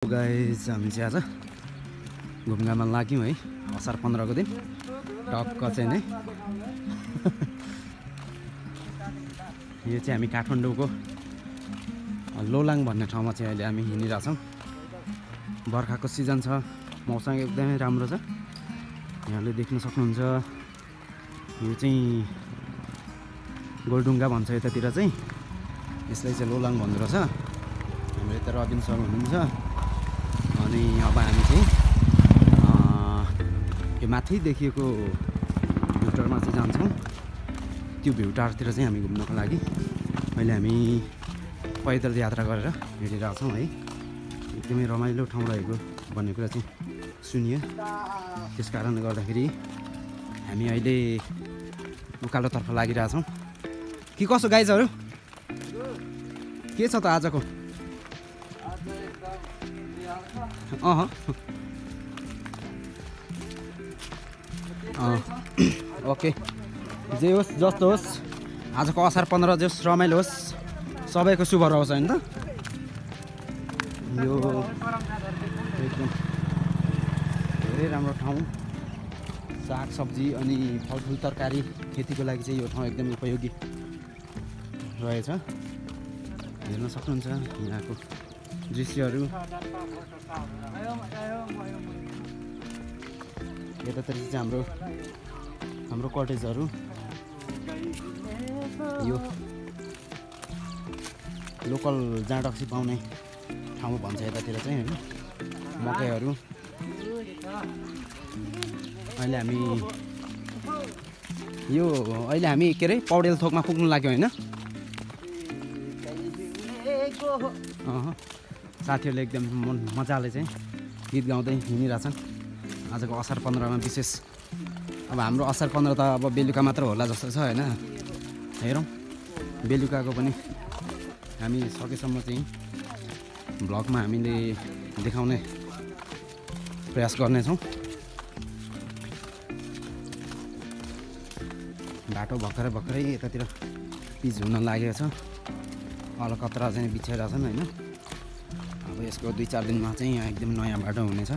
Guys हामी चाहिँ आज घुमघाममा लाग्यौँ है असार पन्ध्रको दिन। टक्क चाहिँ नै। यो चाहिँ हामी काठमाडौँको लोलाङ भन्ने ठाउँमा चाहिँ अहिले हामी हिँडिरहेछौँ। बर्खाको सिजन छ मौसम एकदमै राम्रो छ। यहाँले देख्न सक्नुहुन्छ। यो चाहिँ गोलडुङ्गा भन्छ यतातिर चाहिँ। यसलाई चाहिँ लोलाङ भन्दो रहेछ हाम्रो यता रबिन सर हुनुहुन्छ। अनि अब हामी चाहिँ यो माथि देखिएको भ्युटारमा चाहिँ जान्छौँ। त्यो भ्युटारतिर चाहिँ हामी घुम्नको लागि अहिले हामी पैदल यात्रा गरेर हिँडिरहेछौँ है। एकदमै रमाइलो ठाउँ रहेको भन्ने कुरा चाहिँ सुनियो। त्यस कारणले गर्दाखेरि हामी अहिले उकालोतर्फ लागिरहेछौँ। के कसो गाइजहरू? के छ त आजको? अँ ओके। जे होस् जस्तो होस् आजको असार पन्ध्र जे होस् रमाइलो होस् सबैको शुभ रहोस् होइन त? यो एकदम धेरै राम्रो ठाउँ। साग सब्जी अनि फलफुल तरकारी खेतीको लागि चाहिँ यो ठाउँ एकदम उपयोगी रहेछ। हेर्न सक्नुहुन्छ यहाँको दृश्यहरू यतातिर चाहिँ हाम्रो हाम्रो कटेजहरू। यो लोकल जाँड रक्सी पाउने ठाउँ भन्छ यतातिर चाहिँ होइन। मकैहरू। अहिले हामी यो अहिले हामी के अरे पौडेल थोकमा पुग्नु लाग्यो होइन। साथीहरूले एकदम मन मजाले चाहिँ गीत गाउँदै हिँडिरहेछन्। आजको असार पन्ध्रमा विशेष अब हाम्रो असार पन्ध्र त अब बेलुका मात्र होला जस्तो छ होइन? हेरौँ। बेलुकाको पनि हामी सकेसम्म चाहिँ भ्लगमा हामीले देखाउने प्रयास गर्नेछौँ। बाटो भर्खरै भर्खरै यतातिर पिच हुन लागेको छ। अलकत्रा चाहिँ बिछाइरहेको छन् होइन? यसको दुई चार दिनमा चाहिँ यहाँ एकदम नयाँ बाटो हुनेछ।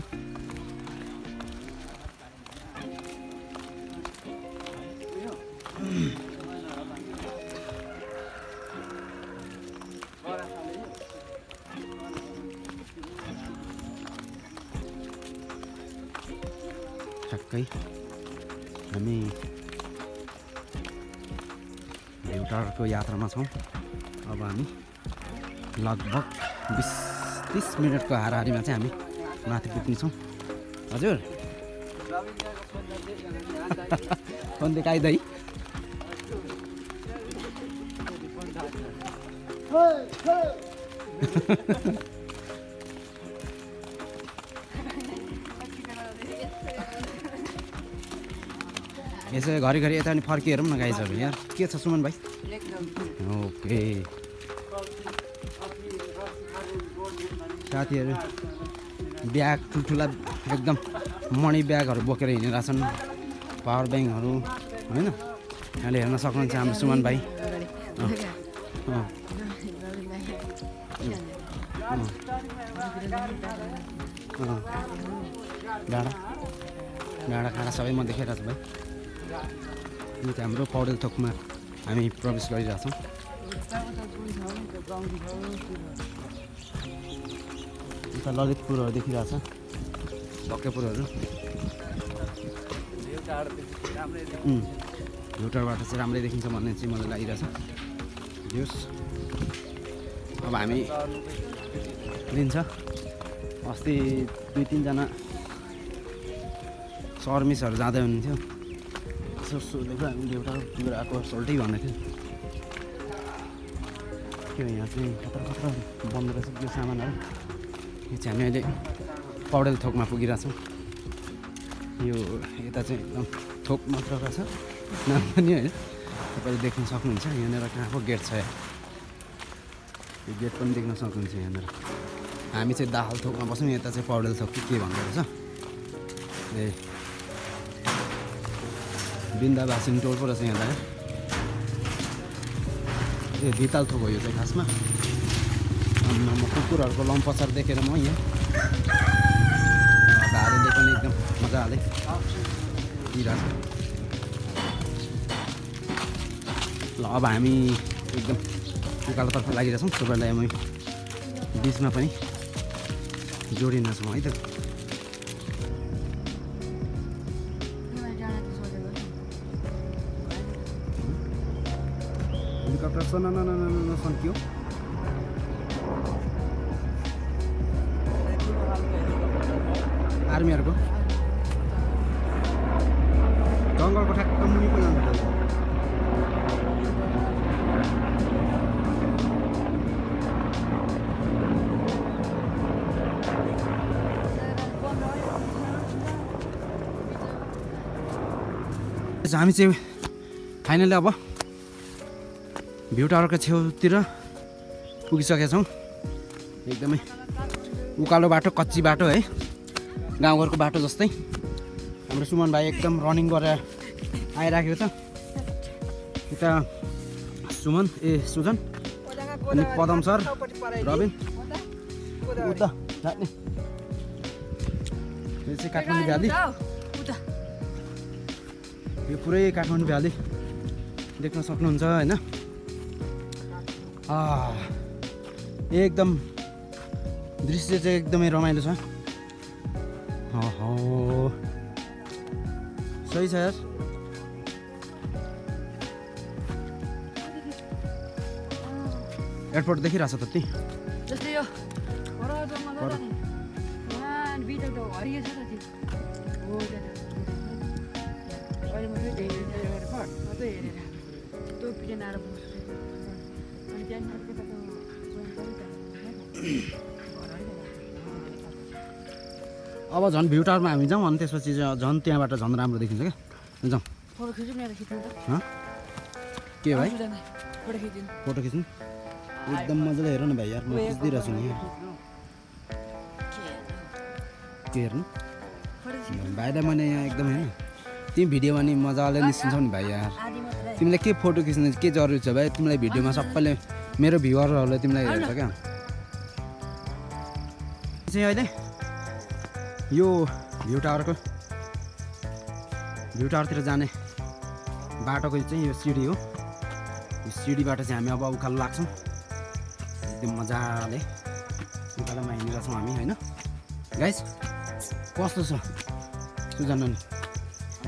मिनटको हाराहारीमा चाहिँ हामी माथि पुग्नेछौँ। हजुर। फोन देखाइदै यसो घरिघरि यता पनि फर्किहेरौँ न गाइजहरू यहाँ। के छ सुमन भाइ? ओके। साथीहरू ब्याग ठुल्ठुला एकदम मनी ब्यागहरू बोकेर हिँडिरहेछन्। पावर ब्याङ्कहरू होइन? यहाँले हेर्न सक्नुहुन्छ हाम्रो सुमन भाइ। डाँडा। डाँडा खाँडा सबै म देखाइरहेको छु भाइ। यो चाहिँ हाम्रो पौडेल थोकमा हामी प्रवेश गरिरहेछौँ। उता ललितपुरहरू देखिरहेछ। भक्केपुरहरू उम्, भ्युटरबाट चाहिँ राम्रै देखिन्छ भन्ने चाहिँ मलाई लागिरहेछ। होस् अब हामी लिन्छ। अस्ति दुई तिनजना सर्मिसहरू जाँदै हुनुहुन्थ्यो। यसो सोधेको हामीले एउटा आएको सोल्टै भन्दै थियो। के हो यहाँ चाहिँ? खतरा खतरा बन्द रहेछ त्यो सामानहरू। यो चाहिँ हामी अहिले पौडेल थोकमा पुगिरहेछौँ। यो यता चाहिँ एकदम थोक मात्र रहेछ। नाम पनि होइन। तपाईँले देख्न सक्नुहुन्छ यहाँनिर कहाँको गेट छ यो गेट पनि देख्न सक्नुहुन्छ यहाँनिर। हामी चाहिँ दाहाल थोकमा बस्छौँ यता चाहिँ पौडेल थोक कि भन्दो रहेछ। ए। बिन्दाबासिन टोल पो रहेछ यहाँ दाइ ए भिताल थोक हो यो चाहिँ खासमा। म कुकुरहरूको लम्पसार देखेर म यहाँ धारेले पनि एकदम मजाले दिइरहेको छ ल अब हामी एकदम उकालोतर्फ लागिरहेछौँ। तपाईँलाई म बिचमा पनि जोडिनेछौँ है त। हेलिकप्टर सन्क्यो। आर्मीहरूको। जङ्गलको ठ्याक्क मुनि पो जान्छ हामी चाहिँ फाइनली अब भ्यू टावरको छेउतिर पुगिसकेका छौँ। एकदमै उकालो बाटो कच्ची बाटो है। गाउँघरको बाटो जस्तै। हाम्रो सुमन भाइ एकदम रनिङ गरेर आइराखेको छ। यता सुमन ए सुजन अनि पदम सर रबिन उता यो चाहिँ काठमाडौँ भ्याली। यो पुरै काठमाडौँ भ्याली। देख्न सक्नुहुन्छ होइन? एकदम दृश्य चाहिँ एकदमै रमाइलो छ। सही छ यार एयरपोर्ट त्यही पर। छ त हरियो अब झन् भ्यू टावरमा हामी जाउँ अनि त्यसपछि झन् त्यहाँबाट झन् राम्रो देखिन्छ क्या। जाउँ। के भाइ? फोटो खिच्नु? एकदम मजाले हेर न भाइ यार म खिचिदिइरहेको छु नि के हेर्नु? भाइलाई मैले यहाँ एकदम होइन तिमी भिडियोमा नि मजाले निस्किन्छौ नि भाइ यार। तिमीलाई के फोटो खिच्नु के जरुरी छ भाइ? तिमीलाई भिडियोमा सबैले मेरो भ्युवरहरूले तिमीलाई हेर्छ क्या। चाहिँ अहिले यो भ्यू टावरको भ्यू टावरतिर जाने बाटोको चाहिँ यो सिडी हो। यो सिडीबाट चाहिँ हामी अब उकालो लाग्छौँ। एकदम मजाले उकालोमा हिँडिरहेछौँ हामी होइन? गाइस कस्तो छ? सुजन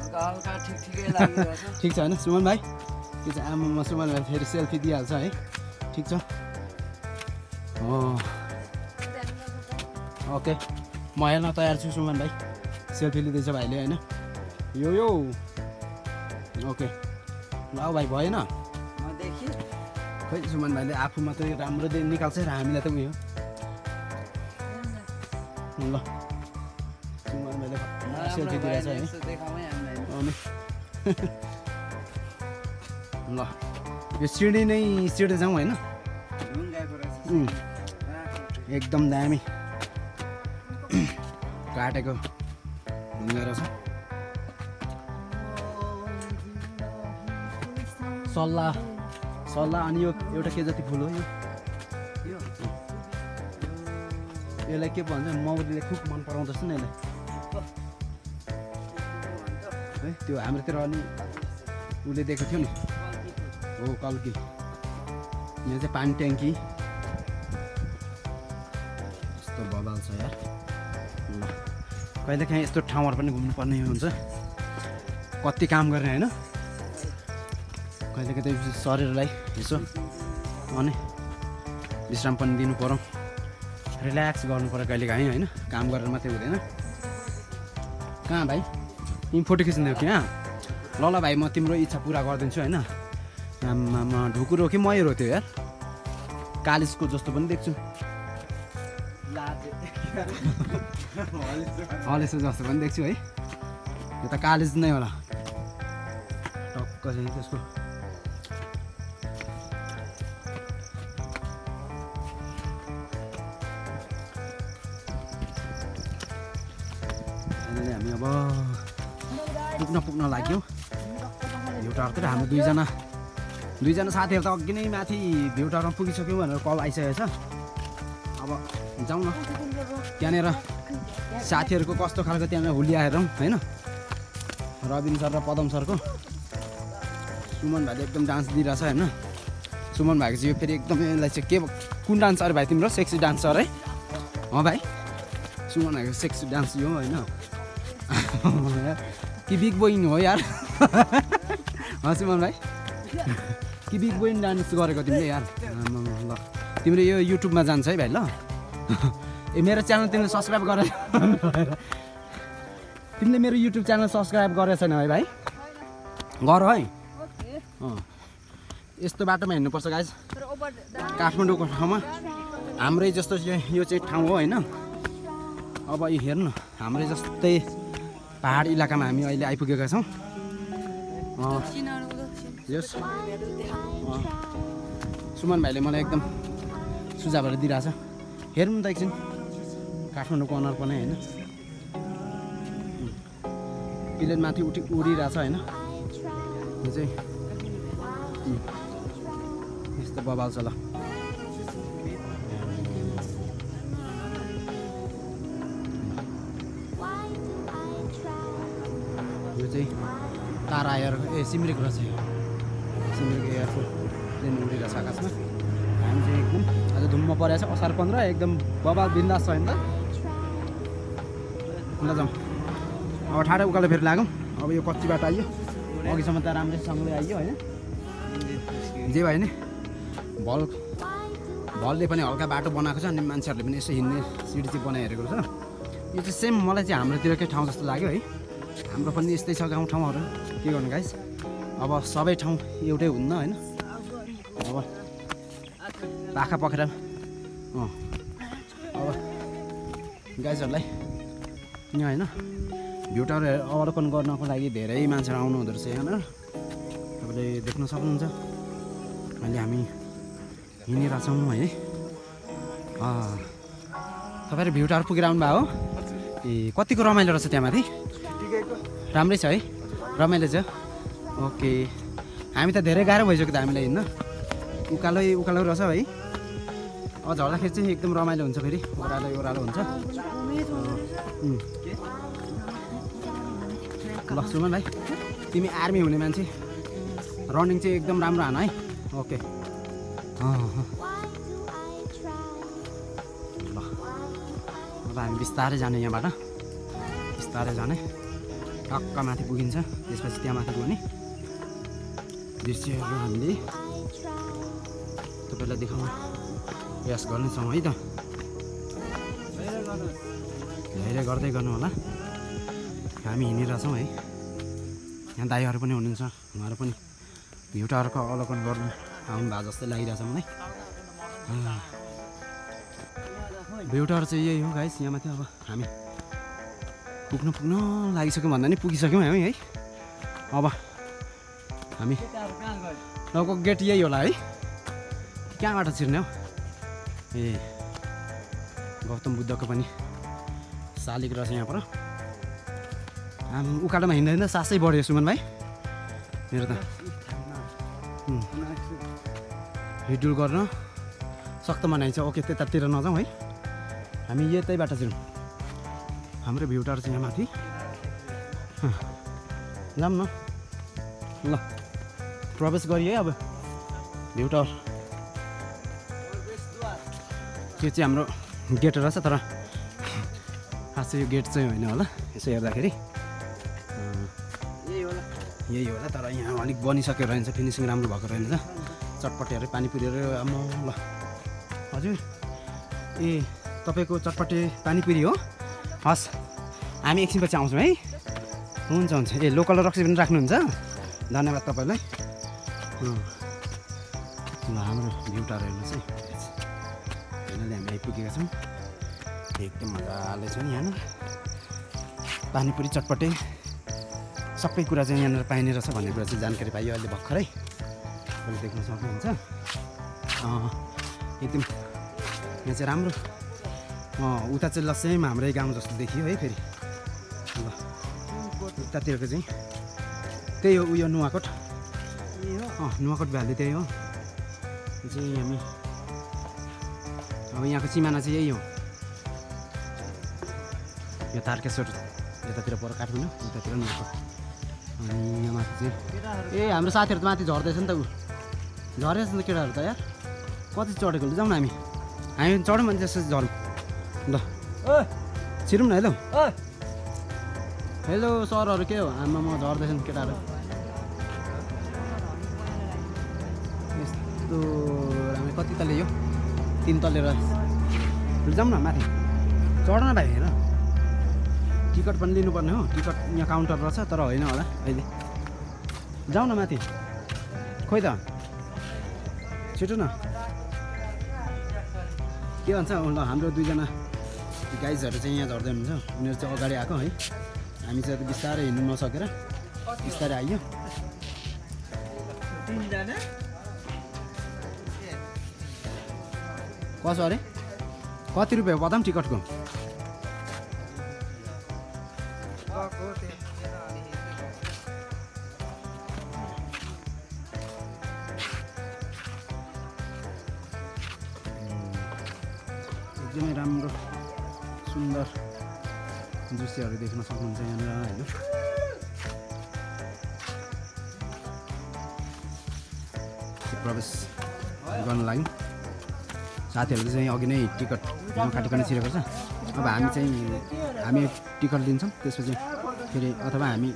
ठिक ठिकै लागिरहेछ ठिक छ होइन? सुमन भाइ त्यो चाहिँ आमामा सुमन भाइ फेरि सेल्फी दिइहाल्छ है? ठिक छ? अँ, ओके म हेर्न तयार छु सुमन भाइ। सेल्फी लिँदैछ भाइले होइन? यो यो। ओके। ल भाइ भएन? खै सुमन भाइले आफू मात्रै राम्रो निकाल्छ र हामीलाई त उयो। ल। सुमन भाइले सेल्फी दिइरहेछ है? अनि ल। यो सिँढी नै सिँढी जाउँ होइन? एकदम दामी। काटेको ढुङ्गा रहेछ। सल्लाह सल्लाह अनि यो एउटा के जति फुल हो यो। यसलाई के भन्छ मौरीले खुब मन पराउँदो रहेछ नि यसलाई। है त्यो हाम्रोतिर अनि उसले दिएको थियो नि। हो कल्की। यहाँ चाहिँ पानी ट्याङ्की। कहिलेकाहीँ यस्तो ठाउँहरू पनि घुम्नुपर्ने हुन्छ। कति काम गर्ने होइन? कहिलेकाहीँ त शरीरलाई यसो अनि विश्राम पनि दिनु पऱ्यो रिल्याक्स पऱ्यो कहिलेकाहीँ होइन। काम गरेर मात्रै हुँदैन। कहाँ भाइ? तिमी फोटो खिच्दैौ कि यहाँ? ल ल भाइ म तिम्रो इच्छा पुरा गरिदिन्छु होइन। ढुकुर हो कि मयर हो त्यो यार? कालिजको जस्तो पनि देख्छु। हलेसो जस्तो पनि देख्छु है। यो त कालिज नै होला। टक्क चाहिँ त्यसको। हामी अब पुग्न पुग्न लाग्यौँ। भ्यू टावरतिर हाम्रो दुईजना दुईजना साथीहरू त अघि नै माथि भ्यू पुगिसक्यौँ भनेर कल आइसकेको छ अब जाउँ न। त्यहाँनिर साथीहरूको कस्तो खालको त्यहाँनिर हुलिया हेरौँ होइन? रबिन सर र पदम सरको। सुमन भाइले एकदम डान्स दिइरहेछ होइन? सुमन भाइको चाहिँ यो फेरि एकदमै यसलाई चाहिँ के कुन डान्स अरे भाइ तिम्रो? सेक्सी डान्सर है अँ भाइ। सुमन भाइको सेक्सी डान्स यो होइन? कि बिग बोइन हो यार? अँ सुमन भाइ। कि बिग बोइन डान्स गरेको तिमीले यार? ल। तिम्रो यो युट्युबमा जान्छ है भाइ ल। ए मेरो च्यानल तिमीले सब्सक्राइब गरेर तिमीले मेरो युट्युब च्यानल सब्सक्राइब गरेको छैन है भाइ? गर है। अँ। यस्तो बाटोमा हिँड्नुपर्छ गाइज काठमाडौँको ठाउँमा। हाम्रै जस्तो यो यो चाहिँ ठाउँ हो होइन? अब यो हेर्नु हाम्रै जस्तै पाहाड इलाकामा हामी अहिले आइपुगेका छौँ। अँ, यस। सुमन भाइले मलाई एकदम सुझावहरू दिइरहेछ। हेर्नु त एकछिन। काठमाडौँको अनर पनि होइन। प्लेन माथि उठि उडिरहेछ होइन। यो चाहिँ यस्तो बबाल छ ल। यो चाहिँ तारा एयर ए सिमरेक रहेछ यो सिमरेक एयरपोर्ट प्लेन उडिरहेछ आकाशमा। आज धुम्म परेको छ असार पन्ध्र एकदम बबाल बिन्दास छ होइन त। ल जाउँ। अब ठाडो उकालो फेरि लागौँ। अब यो कच्ची बाटो आइयो। अघिसम्म त राम्रैसँगले आइयो होइन। जे भयो नि भल भलले पनि हल्का बाटो बनाएको छ अनि मान्छेहरूले पनि यसो हिँड्ने सिडी चाहिँ बनाइहेरेको छ। यो चाहिँ सेम मलाई चाहिँ हाम्रोतिरकै ठाउँ जस्तो लाग्यो है। हाम्रो पनि यस्तै छ गाउँ ठाउँहरू। के गर्नु गाइस अब सबै ठाउँ एउटै हुन्न होइन। अब पाखा पखेर अँ। अब गाइजहरूलाई यहाँ होइन भ्यू टावर अवलोकन गर्नको लागि धेरै मान्छेहरू आउनु हुँदो रहेछ यहाँनिर। तपाईँले देख्न सक्नुहुन्छ। अहिले हामी हिँडिरहेछौँ है। तपाईँहरू भ्यू टावर पुगेर आउनुभयो हो? ए कतिको रमाइलो रहेछ त्यहाँ माथि राम्रै छ है? रमाइलो छ। ओके। हामी त धेरै गाह्रो भइसक्यो त हामीलाई हिँड्न। उकालै उकालो रहेछ है। झर्दाखेरि चाहिँ एकदम रमाइलो हुन्छ फेरि ओह्रालो ओह्रालो हुन्छ. ल सुमन भाइ तिमी आर्मी हुने मान्छे। रनिङ चाहिँ एकदम राम्रो हान है। ओके। ल अब हामी बिस्तारै जाने यहाँबाट। बिस्तारै जाने। टक्क माथि पुगिन्छ त्यसपछि त्यहाँ माथि भने दृश्यहरू हामीले। तपाईँलाई देखाउन। प्रयास गर्नेछौँ है त? धेरै गर्दै गर्नु होला। हामी हिँडिरहेछौँ है? यहाँ दाईहरू पनि हुनुहुन्छ उहाँहरू पनि भ्यू टावरको अवलोकन गर्नु आउनु भएको जस्तै लागिरहेछ मलाई। अँ। भ्यू टावर चाहिँ यही हो गाइस यहाँ माथि अब हामी पुग्नु पुग्नु लागिसक्यौँ भन्दा नि पुगिसक्यौँ हामी है? अब हामी टाउको गेट यही होला है? कहाँबाट छिर्ने हो? ए गौतम बुद्धको पनि शालिग रहेछ यहाँ पर। आम उकालोमा हिँड्दा हिँड्दा सासै बढ्यो सुमन भाइ। मेरो त. हिडुल गर्न सक्त मनाइन्छ ओके त्यतातिर नजाउँ है। हामी यतैबाट छिरौँ हाम्रो भ्यू टावर चाहिँ यहाँ माथि। जाऊँ न। ल प्रवेश गरियो है अब। भ्यू त्यो चाहिँ हाम्रो गेट रहेछ तर खास यो गेट चाहिँ होइन होला। यसो हेर्दाखेरि अँ, यही होला तर यहाँ अलिक बनिसक्यो रहेछ फिनिसिङ राम्रो भएको रहेछ चटपटेहरू पानीपुरीहरू आम्मा ल। हजुर ए तपाईँको चटपटे पानीपुरी हो? हस् हामी एकछिनपछि आउँछौँ है। हुन्छ हुन्छ। ए लोकल रक्सी पनि राख्नुहुन्छ। धन्यवाद तपाईँलाई। ल हाम्रो भ्यू टावर हेर्नुहोस् है। आइपुगेका छौँ एकदम मजाले छ नि यहाँनिर पानीपुरी चटपटे। सबै कुरा चाहिँ यहाँनिर पाइने रहेछ भन्ने कुरा चाहिँ जानकारी पाइयो अहिले भर्खरै। तपाईँले देख्न सक्नुहुन्छ। एकदम यहाँ चाहिँ राम्रो। उता चाहिँ ल सेम हाम्रै गाउँ जस्तो देखियो है फेरि। ल उतातिरको चाहिँ त्यही हो उयो नुवाकोट। नुवाकोट भ्याली त्यही हो। चाहिँ हामी अब यहाँको सिमाना चाहिँ यही हो यो तारकेश्वर यतातिर पर काठमाडौँ उतातिर नर्क अनि यहाँ माथि चाहिँ ए हाम्रो साथीहरू त माथि झर्दैछ नि त ऊ झरेछ नि त केटाहरू त यार कति चढेको जाउँ न हामी हामी चढौँ भने त्यसपछि झरौँ ल छिरौँ न हेलो हेलो सरहरू के हो आमामा झर्दैछन् केटाहरू यस्तो हामी कति तले यो तिन तले र लु जाउँ न माथि। चढ न भाइ हेर टिकट पनि लिनुपर्ने हो। टिकट यहाँ काउन्टर रहेछ तर होइन होला अहिले। जाउँ न माथि। खोइ त। छिटो न। के भन्छ ल हाम्रो दुईजना गाइजहरू चाहिँ यहाँ झर्दै हुनुहुन्छ। उनीहरू चाहिँ अगाडि आएको है। हामी चाहिँ बिस्तारै हिँड्नु नसकेर बिस्तारै आइयो। कसो अरे कति रुपियाँ पनि टिकटको? एकदमै राम्रो सुन्दर दृश्यहरू देख्न सक्नुहुन्छ यहाँनिर होइन? प्रवेश गर्न लागि साथीहरूले चाहिँ अघि नै टिकट नकाटिकन छिरेको छ। अब हामी चाहिँ हामी टिकट लिन्छौँ त्यसपछि फेरि अथवा हामी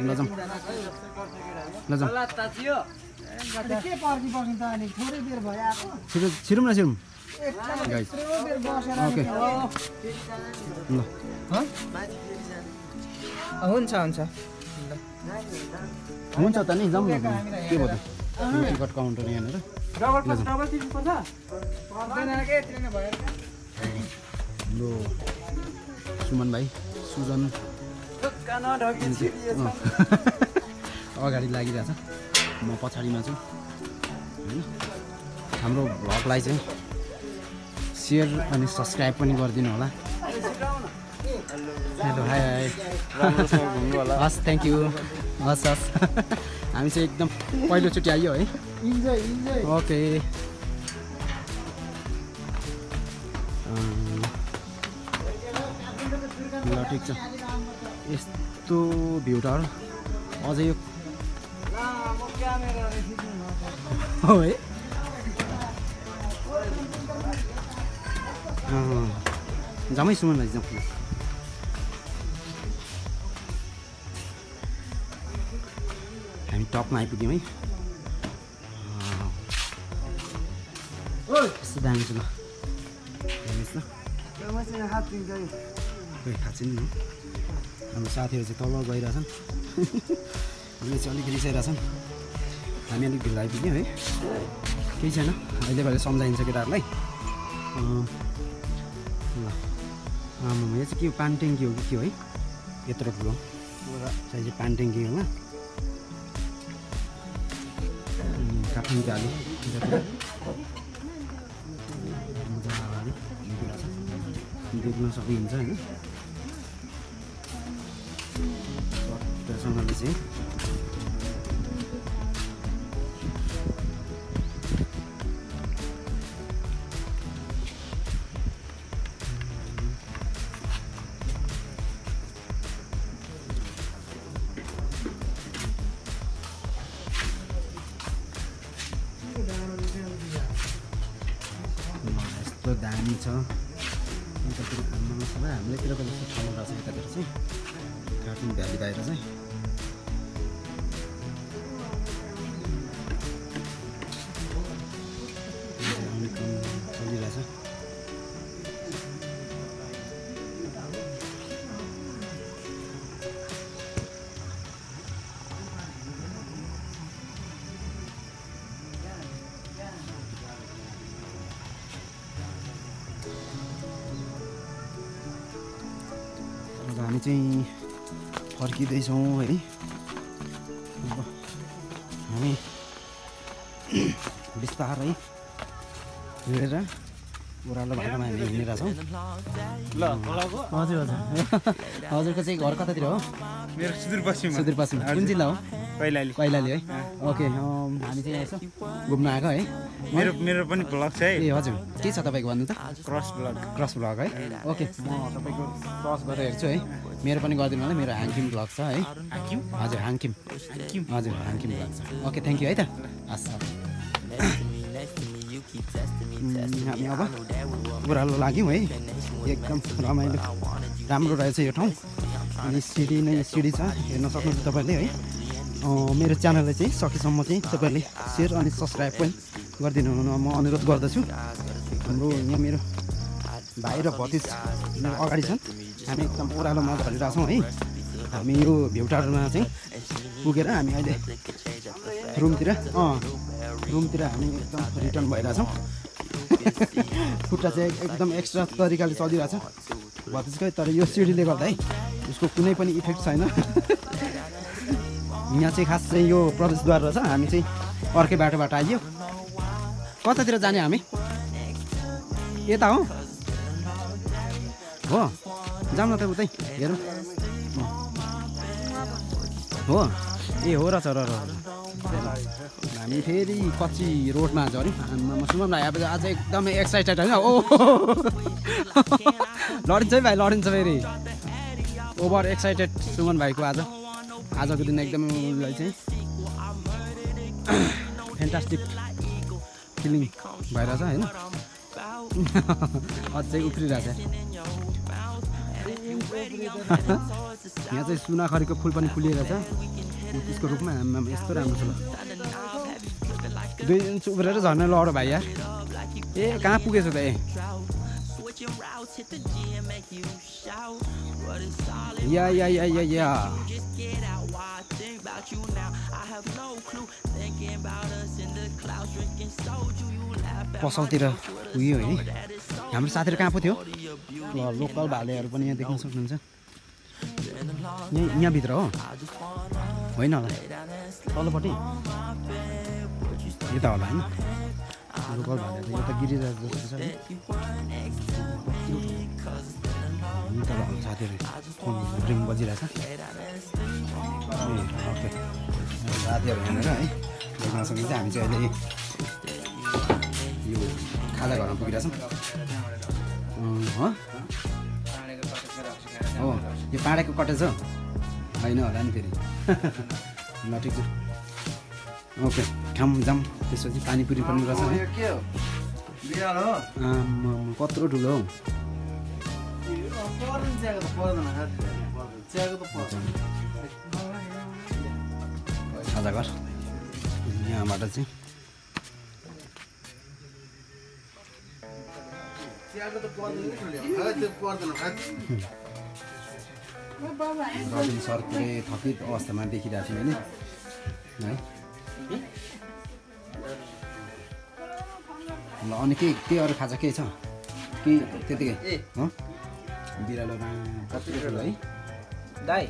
ल जाउँ ल जाउँ के पर्खी बस्नु त अनि थोरै बेर भयो आएको छिटो छिरौँ न छिरौँ ओके ल। हुन्छ हुन्छ। हुन्छ त नि जाउँ न के भयो टिकट काउन्टर यहाँनिर। हाम्रो सुमन भाइ सुजन। अगाडि लागिरहेछ। म पछाडिमा छु। होइन? हाम्रो भ्लगलाई चाहिँ सेयर अनि सब्सक्राइब पनि गरिदिनु होला। Hello hi hi. हस् थ्याङ्क यू हस् हस्। हामी चाहिँ एकदम पहिलोचोटि आइयो है। Enjoy enjoy okay. ल ठिक छ। यस्तो भ्यू टावर। अझै यो हो है। जम्मै सुमन भाइ जाउँ टपमा आइपुग्यौँ है। यस्तो दामी छ ल। हेर्नुहोस् ल। थाहा छैन नि हाम्रो साथीहरू चाहिँ तल गइरहेछन्। उनीहरू चाहिँ अलिक रिसाइरहेछन्। हामी अलिक ढिलो आइपुग्यौँ है। केही छैन। अहिले भएर सम्झाइन्छ केटाहरूलाई। ल। आमामा यो चाहिँ के हो? पानट्याङ्की हो कि के हो है? यत्रो ठुलो। चाहिँ चाहिँ पानट्याङ्की होला देखिरहेछ। देख्न सकिन्छ होइन सट्टसँगले चाहिँ दामी छ। यतातिर हाम्रो सबै हाम्रैतिरको जस्तो ठाउँ रहेछ यतातिर चाहिँ। काठमाडौँ भ्याली बाहिर चाहिँ। हामी चाहिँ फर्किँदैछौँ है। अब हामी बिस्तारै हिँडेर ओह्रालो बाटोमा हामी हिँडेर छौँ ल हजुर हजुर। हजुरको चाहिँ घर कतातिर हो? मेरो सुदूरपश्चिम सुदूरपश्चिम कुन जिल्ला हो? कैलाली। कैलाली है। ओके हामी चाहिँ यहाँ यसो घुम्न आएको है। मेरो मेरो पनि ब्लग छ है। ए हजुर। के छ तपाईँको भन्नु त? क्रस ब्लग क्रस ब्लग है? ओके म तपाईँको क्रस गरेर हेर्छु है। मेरो पनि गरिदिनु होला। मेरो हाङकिम ब्लग छ है। हजुर हाङकिम हाकिम हजुर हाङकिम ब्लग छ। ओके थ्याङ्क यू है त। हामी अब ओह्रालो लाग्यौँ है। एकदम रमाइलो। राम्रो रहेछ यो ठाउँ। अनि सिडी नै सिडी छ। हेर्न सक्नुहुन्छ तपाईँले है। मेरो च्यानललाई चाहिँ सकेसम्म चाहिँ तपाईँहरूले सेयर अनि सब्सक्राइब पनि गरिदिनु म अनुरोध गर्दछु। हाम्रो यहाँ मेरो भाइ र भतिज अगाडि छन्। हामी एकदम ओह्रालोमा झरिरहेछौँ है। हामी यो भ्युटारमा चाहिँ पुगेर हामी अहिले रुमतिर अँ रुमतिर हामी एकदम रिटर्न भइरहेछौँ। खुट्टा चाहिँ एकदम एक्स्ट्रा तरिकाले चलिरहेछ। भतिजकै तर यो सिडीले गर्दा है उसको कुनै पनि इफेक्ट छैन। यहाँ चाहिँ खास चाहिँ यो प्रवेशद्वार रहेछ। हामी चाहिँ अर्कै बाटोबाट आइयो। कतातिर जाने हामी? यता हो। हो। जाउँ न त उतै हेरौँ। हो। ए हो र र हामी फेरि कच्ची रोडमा झऱ्यौँ आम्मामा सुनौँ न अब आज एकदमै एक्साइटेड होइन। ओ लडिन्छ है भाइ लडिन्छ फेरि। ओभर एक्साइटेड सुमन भाइको आज। आजको दिन एकदमै उसलाई चाहिँ। फेन्टास्टिक फिलिङ भइरहेछ होइन? अझै उफ्रिरहेछ। यहाँ चाहिँ सुनाखरीको फुल पनि फुलिरहेछ। त्यसको रूपमा यस्तो राम्रो छ। दुई इन्च उब्रेर झर्न लडो भाइ यार। ए कहाँ पुगेछ त? ए। या या या या या। पसलतिर उयो है हाम्रो साथीहरू कहाँ पो थियो? ल लोकल भालेहरू पनि यहाँ देख्न सक्नुहुन्छ। यहीँ यहाँभित्र हो? होइन होला। तल्लोपट्टि यता होला होइन। लोकल भाले त यो त गिरिराज जस्तो छ। हाम्रो साथीहरू फोन रिङ बजिरहेछ ओके। साथीहरू भनेर है देख्न सकिन्छ। हामी चाहिँ अहिले यो खाजा घरमा पुगिरहेछौँ हो यो पाँडेको कटेज हो। होइन होला नि फेरि। ल ठिक छ। ओके खाम जाम त्यसपछि पानीपुरी पनि रहेछ है। कत्रो ठुलो हौ। पर्दैन च्याएको त पर्दैन त पर्दैन यहाँबाट चाहिँ त पर्दैन पर्दैन रबिन थकित अवस्थामा देखिरहेको छु मैले है ल अनि के के अरू खाजा केही छ कि त्यतिकै हो बिरालो रा- कत्रो ठुलो है? दाइ।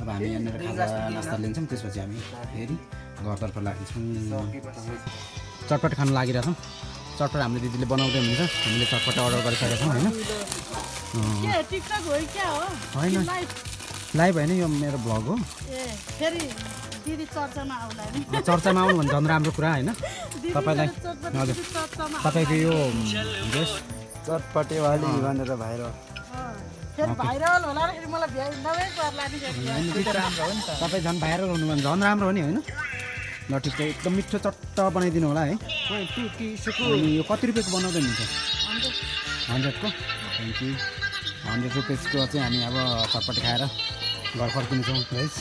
अब हामी यहाँनिर खाजा नास्ता लिन्छौँ त्यसपछि हामी फेरि घरतर्फ लाग्छौँ चटपट खानु लागिरहेछौँ चटपट हाम्रो दिदीले बनाउँदै हुनुहुन्छ। हामीले चटपट अर्डर गरिसकेका छौँ होइन? अँ, के टिकटक हो कि क्या हो? होइन। लाइभ? होइन यो मेरो भ्लग हो। ए फेरि दिदी चर्चामा आउला नि। चर्चामा आउनु भने झन् राम्रो कुरा होइन? तपाईँलाई हजुर। तपाईँको यो ड्रेस चटपटेवाली भनेर भाइर अँ, फेरि भाइरल होला र फेरि मलाई भ्याइ नभए पर्ला नि फेरि राम्रो हो नि त। तपाईँ झन् भाइरल हुनु भने झन् राम्रो हो नि होइन? ल ठिक छ एकदम मिठो चट्ट बनाइदिनु होला है। यो कति रुपियाँको बनाउँदै हुन्छ हन्ड्रेडको? थ्याङ्क यू हन्ड्रेड रुपियाँको चाहिँ हामी अब चटपट खाएर घर फर्किन्छौँ गाइस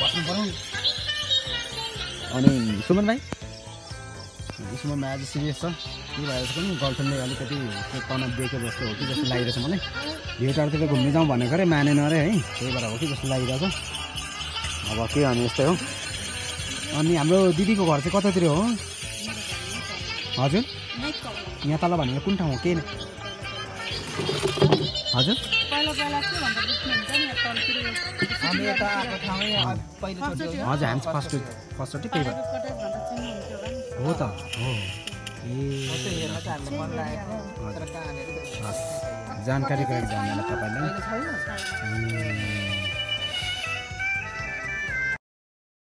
बस्नु पऱ्यो अनि सुमन भाइ? सुमन भाइ आज सिरियस छ। के भएर पनि गर्लफ्रेन्डले अलिकति तनाव दिएको जस्तो हो कि जस्तो लागिरहेछ मलाई। भेटारतिर घुम्नु जाउँ भनेको अरे मानेन अरे है त्यही भएर हो कि जस्तो लागिरहेछ। अब के भने यस्तै हो। अनि हाम्रो दिदीको घर चाहिँ कतातिर हो? हजुर? यहाँ तल भनेको कुन ठाउँ हो? के हजुर? पहिला पहिला के भन्दा बुझ्नुहुन्छ नि यहाँ तलतिर हामी यता आएको ठाउँमै अब पहिलोचोटि हो। हजुर हामी फर्स्ट फर्स्टचोटि त्यही भएर। हो त हो। जानकारीको लागि धन्यवाद तपाईँलाई।